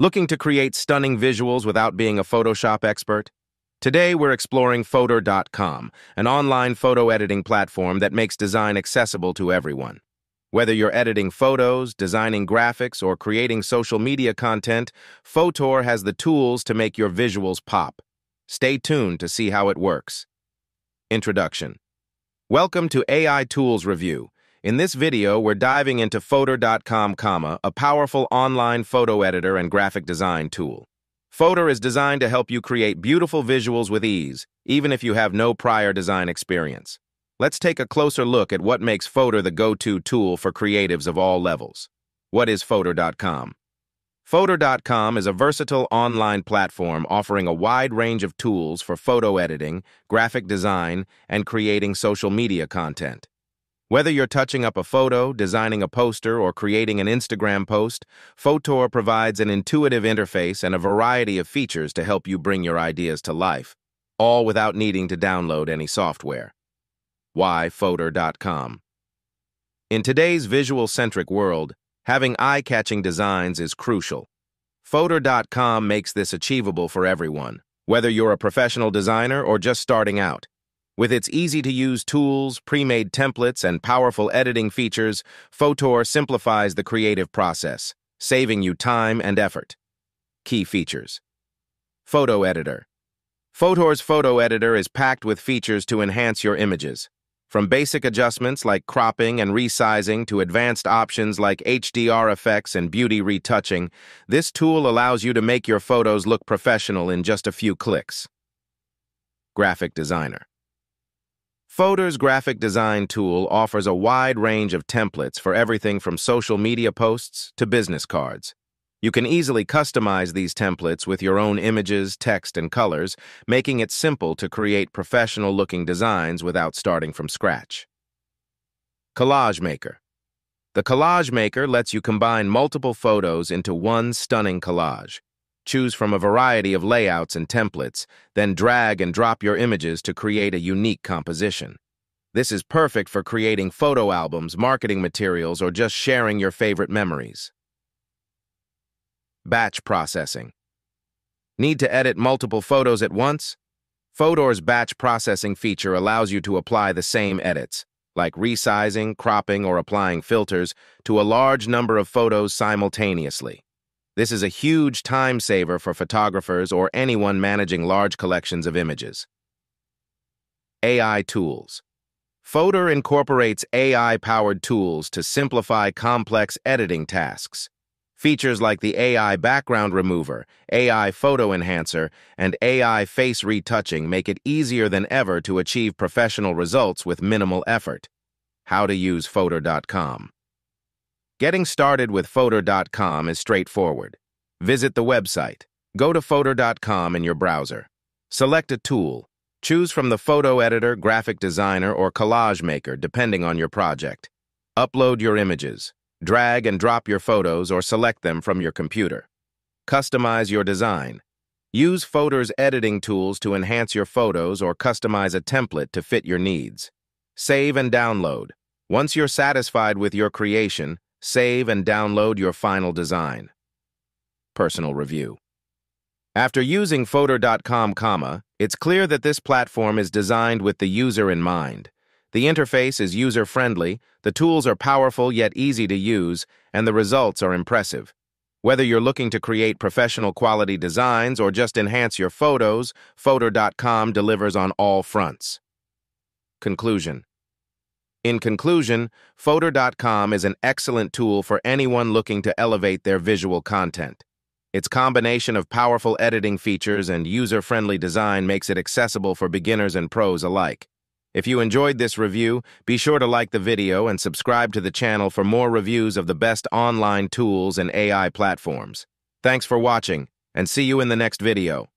Looking to create stunning visuals without being a Photoshop expert? Today, we're exploring Fotor.com, an online photo editing platform that makes design accessible to everyone. Whether you're editing photos, designing graphics, or creating social media content, Fotor has the tools to make your visuals pop. Stay tuned to see how it works. Introduction Welcome to AI Tools Review. In this video, we're diving into Fotor.com, a powerful online photo editor and graphic design tool. Fotor is designed to help you create beautiful visuals with ease, even if you have no prior design experience. Let's take a closer look at what makes Fotor the go-to tool for creatives of all levels. What is Fotor.com? Fotor.com is a versatile online platform offering a wide range of tools for photo editing, graphic design, and creating social media content. Whether you're touching up a photo, designing a poster, or creating an Instagram post, Fotor provides an intuitive interface and a variety of features to help you bring your ideas to life, all without needing to download any software. Why Fotor.com? In today's visual-centric world, Having eye-catching designs is crucial. Fotor.com makes this achievable for everyone, whether you're a professional designer or just starting out. With its easy-to-use tools, pre-made templates, and powerful editing features, Fotor simplifies the creative process, saving you time and effort. Key features. Photo Editor. Fotor's photo editor is packed with features to enhance your images. From basic adjustments like cropping and resizing to advanced options like HDR effects and beauty retouching, this tool allows you to make your photos look professional in just a few clicks. Graphic Designer Fotor's graphic design tool offers a wide range of templates for everything from social media posts to business cards. You can easily customize these templates with your own images, text, and colors, making it simple to create professional-looking designs without starting from scratch. Collage Maker The Collage Maker lets you combine multiple photos into one stunning collage. Choose from a variety of layouts and templates, then drag and drop your images to create a unique composition. This is perfect for creating photo albums, marketing materials, or just sharing your favorite memories. Batch processing. Need to edit multiple photos at once? Fotor's batch processing feature allows you to apply the same edits, like resizing, cropping, or applying filters, to a large number of photos simultaneously. This is a huge time saver for photographers or anyone managing large collections of images. AI Tools Fotor incorporates AI-powered tools to simplify complex editing tasks. Features like the AI Background Remover, AI Photo Enhancer, and AI Face Retouching make it easier than ever to achieve professional results with minimal effort. How to use Fotor.com Getting started with Fotor.com is straightforward. Visit the website. Go to Fotor.com in your browser. Select a tool. Choose from the photo editor, graphic designer, or collage maker, depending on your project. Upload your images. Drag and drop your photos or select them from your computer. Customize your design. Use Fotor's editing tools to enhance your photos or customize a template to fit your needs. Save and download. Once you're satisfied with your creation, save and download your final design. Personal review. After using Fotor.com, it's clear that this platform is designed with the user in mind. The interface is user-friendly, the tools are powerful yet easy to use, and the results are impressive. Whether you're looking to create professional quality designs or just enhance your photos, Fotor.com delivers on all fronts. Conclusion In conclusion, Fotor.com is an excellent tool for anyone looking to elevate their visual content. Its combination of powerful editing features and user-friendly design makes it accessible for beginners and pros alike. If you enjoyed this review, be sure to like the video and subscribe to the channel for more reviews of the best online tools and AI platforms. Thanks for watching, and see you in the next video.